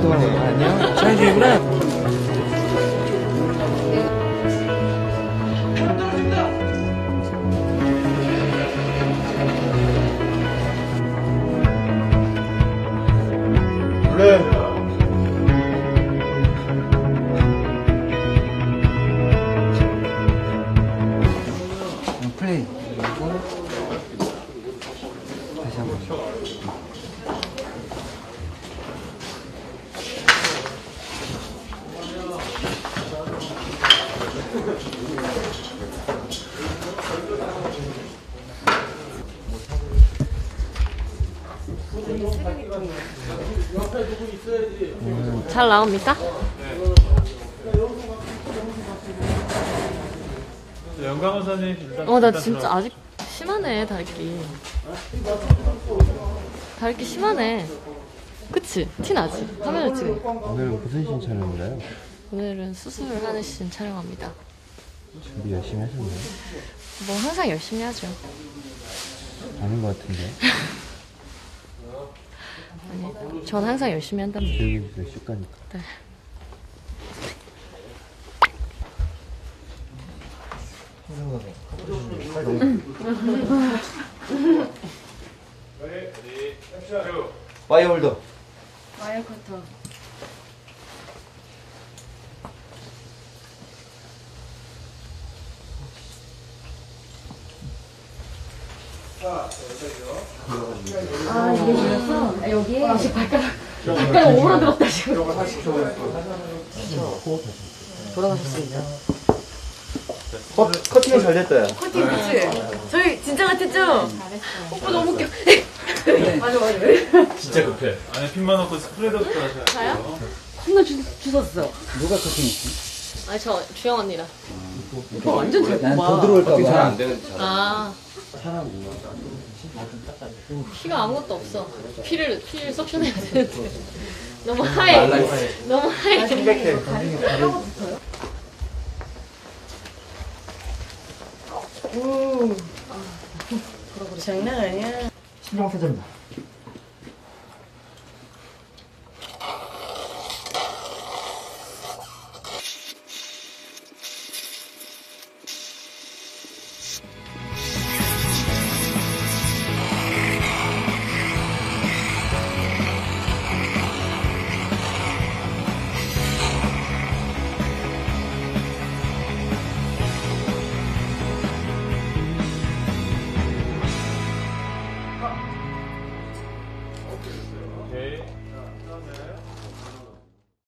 너도 안녕? 촬영 중이구나? 그래. 플레이. 다시 한 번. 잘 나옵니까? 영광원사님 일단 어, 나 진짜 아직 심하네, 다리끼. 다리끼 심하네. 그치? 티 나지? 화면을 찍으니까. 오늘은 무슨 신 촬영인가요? 오늘은 수술을 하는 씬 촬영합니다. 준비 열심히 하셨나요? 뭐 항상 열심히 하죠. 아닌 것 같은데. 전 항상 열심히 한답니다. 교육에서 슈가니까. 네. 와이홀더. 와이어 커터. 아, 이게 그래서 여기에 발가락, 발가락 오므라들었다, 지금. 돌아가셨습니다. 컷, 커팅이 잘 됐다. 커팅 그치? 저희 진짜 같았죠? 오빠 너무 웃겨. 맞아, 맞아. 진짜 급해 안에 핀만 넣고 스프레드 부터 하셔야 저요? 겁나 주, 주웠어. 누가 커팅했지? 아니, 저 주영 언니랑. 오빠 완전 잘 난더 들어올까 봐. 잘안 되는 아. 피가 아무것도 없어. 피를, 피를 석션해야 되는데. 너무 하얘. 너무 하얘. 장난 아니야. 신경사전다. 오케이. 네. 자, 다음에.